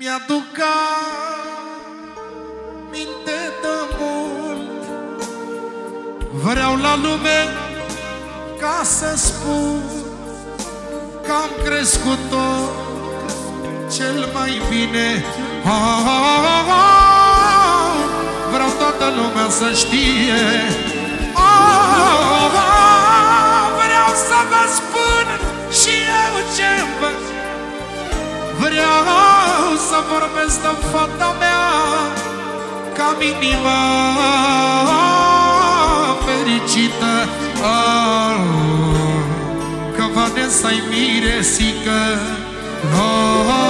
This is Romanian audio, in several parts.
Mi-aduc minte de mult. Vreau la lume ca să spun Că am crescut-o cel mai bine. Ah, ah, ah, Vreau toată lumea să știe. Ah, ah, Vreau să vă spun să vorbesc de fata mea Ca inima fericită. Oh, Că Vanessa-i miresică oh, oh,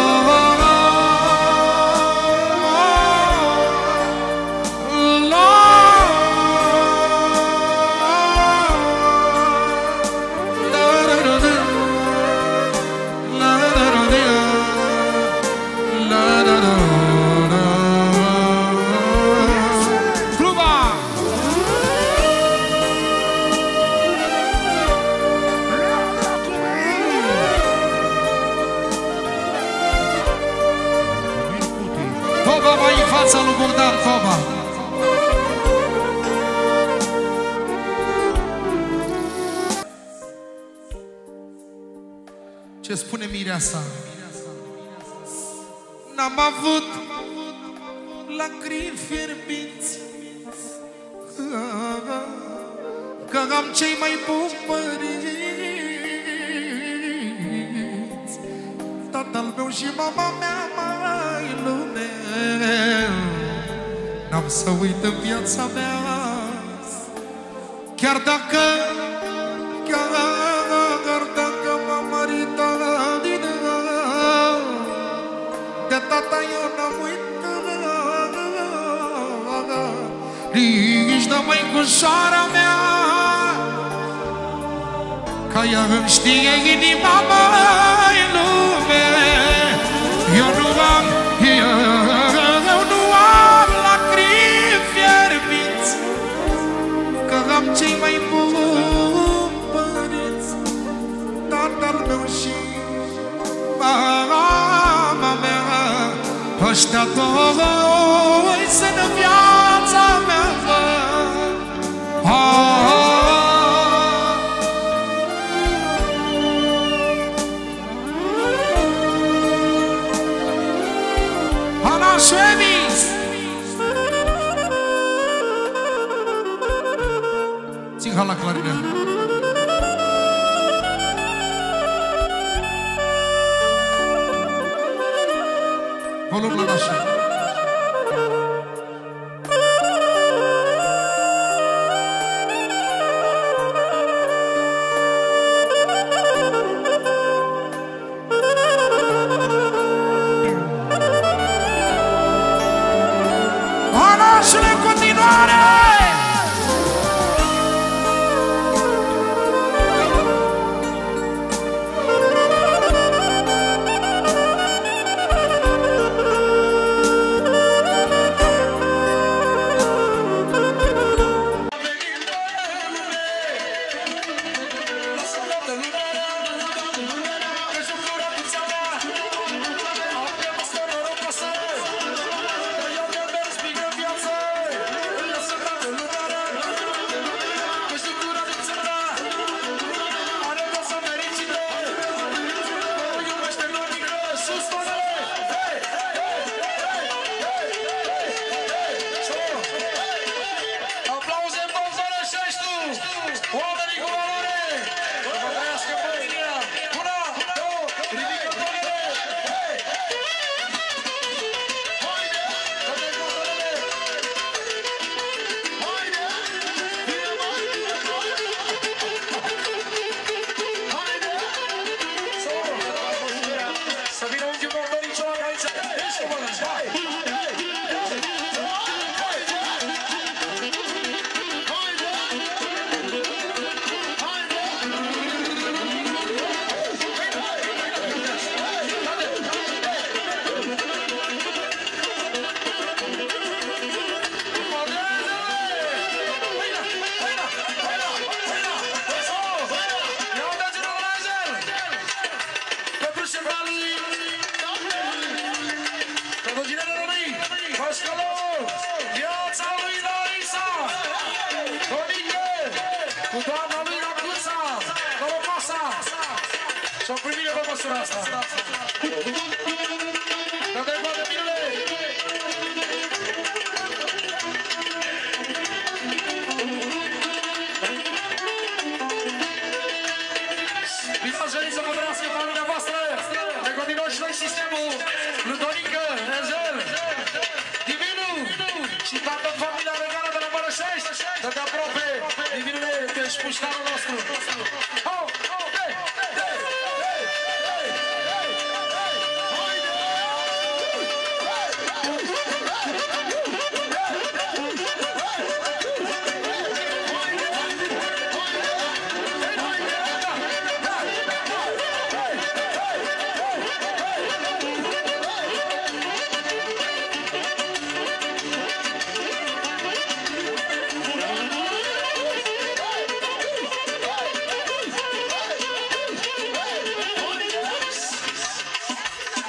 Toba mai în fața lui Bogdan Toba Ce spune Mireasa? N-am avut lacrimi fierbinți. Că am cei mai buni părinți. Tatăl meu și mama mea mai lume N-am să uit în viața mea. Chiar dacă Chiar dacă m-am măritat din De tata eu n-am uitat Nici de măicușoara mea. Ca ea îmi știe inima mai Toda Volum la nașa măsura asta. Dă-te coadă, binele! Bine ați venit să vă trăiască familia voastră! Ne continuăm și noi sistemul Ludonică, Ezel, Divinu și toată familia regală de la Mărășești! Dă-te aproape, Divinule, că ești pușcarul nostru!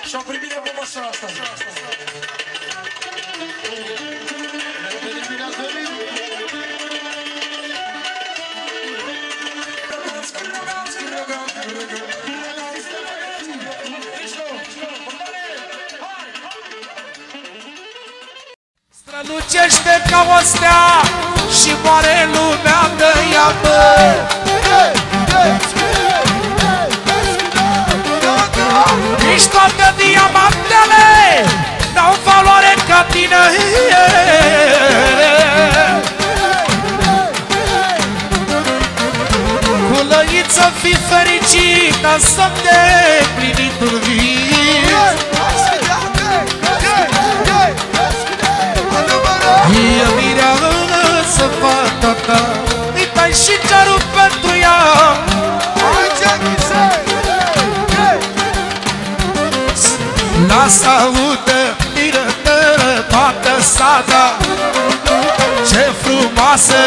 Și am primit frumoasa asta. Strălucește ca o stea Și moare lumea de iată hey, hey. Lăiță fi fericită Să te plinitul vii E mireasă fata ta Îi dai și cerul pentru ea. Lasă audă miră toată sata Ce frumoasă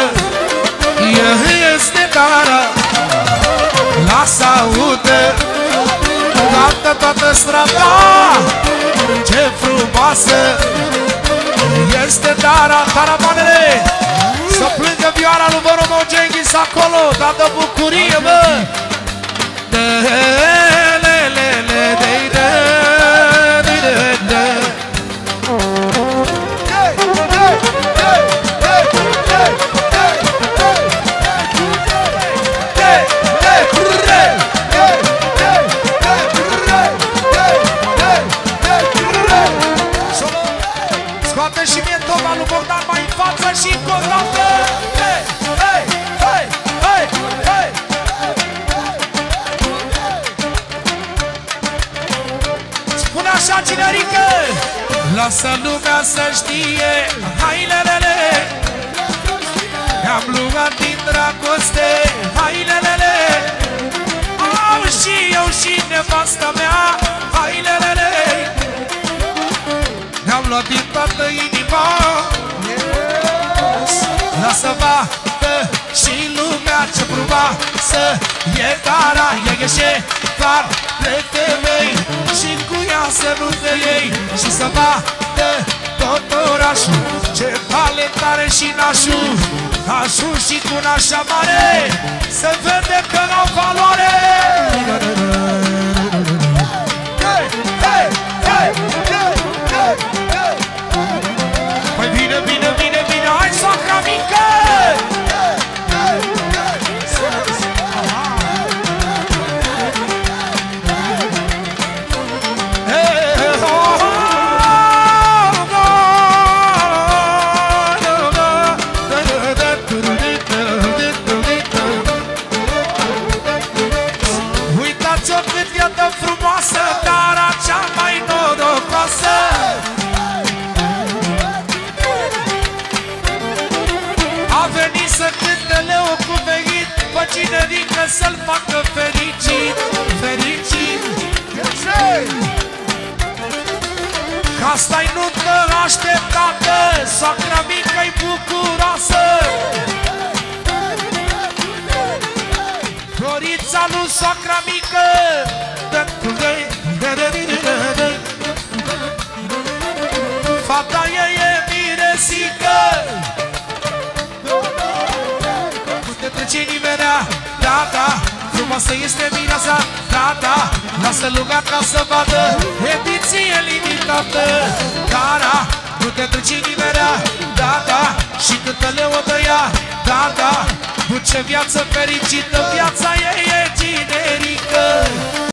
e este cara Lasă audă toată, toată strada Ce frumoasă este Dara, Taramanele Să plângă vioara lui Voromo Genghis acolo Dar de bucurie, bă De le le le de de de așa cinerică Lasă lumea să știe Hai lelele Ne-am luat din dragoste Hai lelele Au și eu și nevasta mea Hai lelele ne-am luat din toată inima. Lasă bată și lumea ce frumoasă E cara, e gheșe, clar de femei Și cu ea să nu te iei Și să bată tot orașul. Ce talentare și nașul Nașul și cu nașa mare. Să vede că n-au valoare asta-i nuntă așteptată Soacra mică-i bucuroasă. Florița lui soacra mică Fata ei e miresică. Nu te trece nimenea Da, da, Frumoasă este mireasa Tata, lasă lumea ca să vadă Ediție limitată. Cara, nu te trece nimerea Tata, și câtă le o tăia Tata, duce viață fericită Viața ei e generică